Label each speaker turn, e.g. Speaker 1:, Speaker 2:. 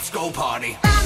Speaker 1: Let's go party.